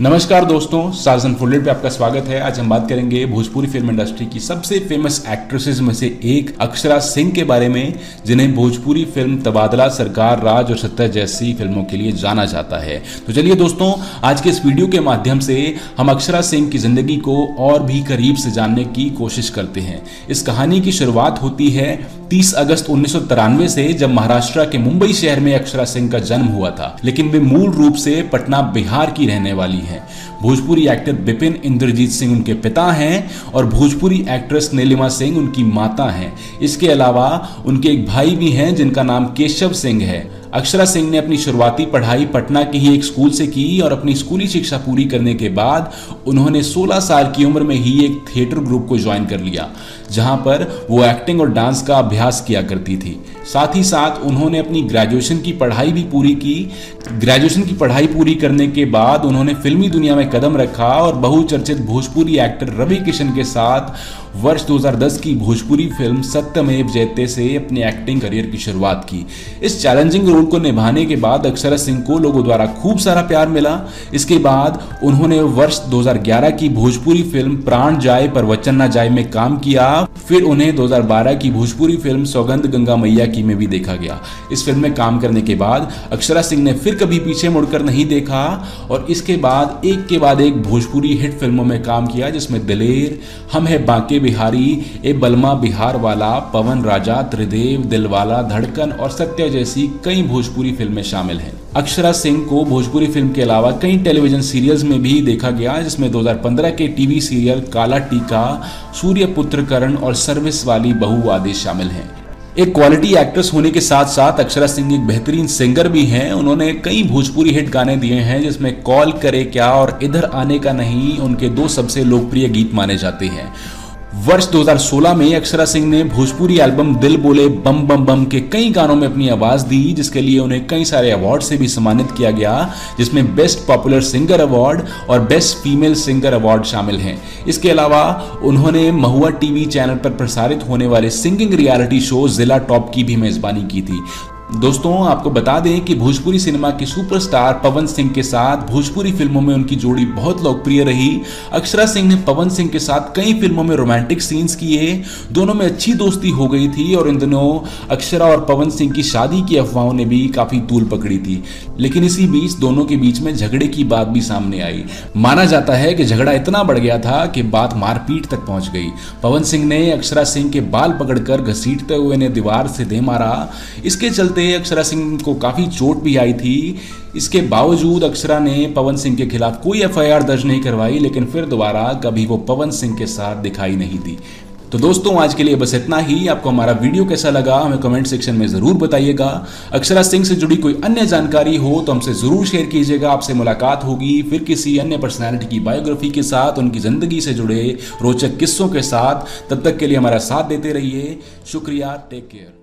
नमस्कार दोस्तों साजन फुलेट पे आपका स्वागत है। आज हम बात करेंगे भोजपुरी फ़िल्म इंडस्ट्री की सबसे फ़ेमस एक्ट्रेसेस में से एक अक्षरा सिंह के बारे में, जिन्हें भोजपुरी फ़िल्म तबादला सरकार, राज और सत्य जैसी फ़िल्मों के लिए जाना जाता है। तो चलिए दोस्तों, आज के इस वीडियो के माध्यम से हम अक्षरा सिंह की ज़िंदगी को और भी करीब से जानने की कोशिश करते हैं। इस कहानी की शुरुआत होती है 30 अगस्त उन्नीस सौ तिरानवे से, जब महाराष्ट्र के मुंबई शहर में अक्षरा सिंह का जन्म हुआ था। लेकिन वे मूल रूप से पटना बिहार की रहने वाली हैं। भोजपुरी एक्टर बिपिन इंद्रजीत सिंह उनके पिता हैं और भोजपुरी एक्ट्रेस नीलिमा सिंह उनकी माता हैं। इसके अलावा उनके एक भाई भी हैं जिनका नाम केशव सिंह है। अक्षरा सिंह ने अपनी शुरुआती पढ़ाई पटना के ही एक स्कूल से की और अपनी स्कूली शिक्षा पूरी करने के बाद उन्होंने 16 साल की उम्र में ही एक थिएटर ग्रुप को ज्वाइन कर लिया, जहाँ पर वो एक्टिंग और डांस का अभ्यास किया करती थी। साथ ही साथ उन्होंने अपनी ग्रेजुएशन की पढ़ाई भी पूरी की। ग्रेजुएशन की पढ़ाई पूरी करने के बाद उन्होंने फिल्मी दुनिया में कदम रखा और बहुचर्चित भोजपुरी एक्टर रवि किशन के साथ वर्ष 2010 की भोजपुरी फ़िल्म सत्यमेव जयते से अपने एक्टिंग करियर की शुरुआत की। इस चैलेंजिंग रोल को निभाने के बाद अक्षरा सिंह को लोगों द्वारा खूब सारा प्यार मिला। इसके बाद उन्होंने वर्ष 2011 की भोजपुरी फ़िल्म प्राण जाए पर वचन न जाए में काम किया। फिर उन्हें 2012 की भोजपुरी फ़िल्म सौगंध गंगा मैया की में भी देखा गया। इस फ़िल्म में काम करने के बाद अक्षरा सिंह ने फिर कभी पीछे मुड़कर नहीं देखा और इसके बाद एक के बाद एक भोजपुरी हिट फ़िल्मों में काम किया, जिसमें दिलेर, हम है बांके बिहारी, ए बलमा बिहार वाला, पवन राजा, त्रिदेव, दिलवाला, धड़कन और सत्य जैसी कई भोजपुरी फ़िल्में शामिल हैं। अक्षरा सिंह को भोजपुरी फ़िल्म के अलावा कई टेलीविज़न सीरियल्स में भी देखा गया जिसमें 2015 के टीवी सीरियल काला टीका सूर्य पुत्र करण और सर्विस वाली बहु आदि शामिल हैं। एक क्वालिटी एक्ट्रेस होने के साथ साथ अक्षरा सिंह एक बेहतरीन सिंगर भी हैं। उन्होंने कई भोजपुरी हिट गाने दिए हैं, जिसमें कॉल करे क्या और इधर आने का नहीं, उनके दो सबसे लोकप्रिय गीत माने जाते हैं। वर्ष 2016 में अक्षरा सिंह ने भोजपुरी एल्बम दिल बोले बम बम बम के कई गानों में अपनी आवाज़ दी, जिसके लिए उन्हें कई सारे अवार्ड से भी सम्मानित किया गया, जिसमें बेस्ट पॉपुलर सिंगर अवार्ड और बेस्ट फीमेल सिंगर अवार्ड शामिल हैं। इसके अलावा उन्होंने महुआ टीवी चैनल पर प्रसारित होने वाले singing reality show Zila top की भी मेजबानी की थी। दोस्तों, आपको बता दें कि भोजपुरी सिनेमा के सुपरस्टार पवन सिंह के साथ भोजपुरी फ़िल्मों में उनकी जोड़ी बहुत लोकप्रिय रही। अक्षरा सिंह ने पवन सिंह के साथ कई फ़िल्मों में रोमांटिक सीन्स किए। दोनों में अच्छी दोस्ती हो गई थी और इन दिनों अक्षरा और पवन सिंह की शादी की अफवाहों ने भी काफ़ी तूल पकड़ी थी। लेकिन इसी बीच दोनों के बीच में झगड़े की बात भी सामने आई। माना जाता है कि झगड़ा इतना बढ़ गया था कि बात मारपीट तक पहुँच गई। पवन सिंह ने अक्षरा सिंह के बाल पकड़कर घसीटते हुए ने दीवार से दे मारा। इसके चलते चलते अक्षरा सिंह को काफ़ी चोट भी आई थी। इसके बावजूद अक्षरा ने पवन सिंह के खिलाफ कोई एफआईआर दर्ज नहीं करवाई, लेकिन फिर दोबारा कभी वो पवन सिंह के साथ दिखाई नहीं दी। तो दोस्तों, आज के लिए बस इतना ही। आपको हमारा वीडियो कैसा लगा, हमें कमेंट सेक्शन में ज़रूर बताइएगा। अक्षरा सिंह से जुड़ी कोई अन्य जानकारी हो तो हमसे ज़रूर शेयर कीजिएगा। आपसे मुलाकात होगी फिर किसी अन्य पर्सनैलिटी की बायोग्राफी के साथ, उनकी ज़िंदगी से जुड़े रोचक किस्सों के साथ। तब तक के लिए हमारा साथ देते रहिए। शुक्रिया टेक केयर